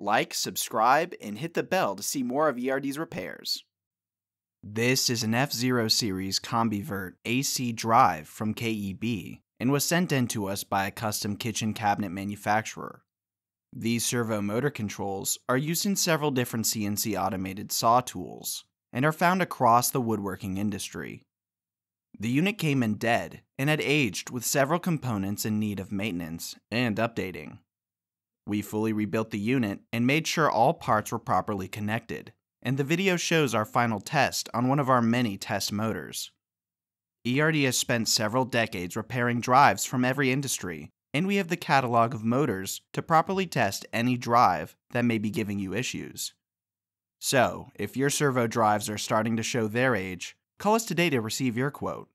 like, subscribe, and hit the bell to see more of ERD's repairs. This is an F-Zero series Combivert AC drive from KEB and was sent in to us by a custom kitchen cabinet manufacturer. These servo motor controls are used in several different CNC automated saw tools and are found across the woodworking industry. The unit came in dead and had aged with several components in need of maintenance and updating. We fully rebuilt the unit and made sure all parts were properly connected, and the video shows our final test on one of our many test motors. ERD has spent several decades repairing drives from every industry, and we have the catalog of motors to properly test any drive that may be giving you issues. So, if your servo drives are starting to show their age, call us today to receive your quote.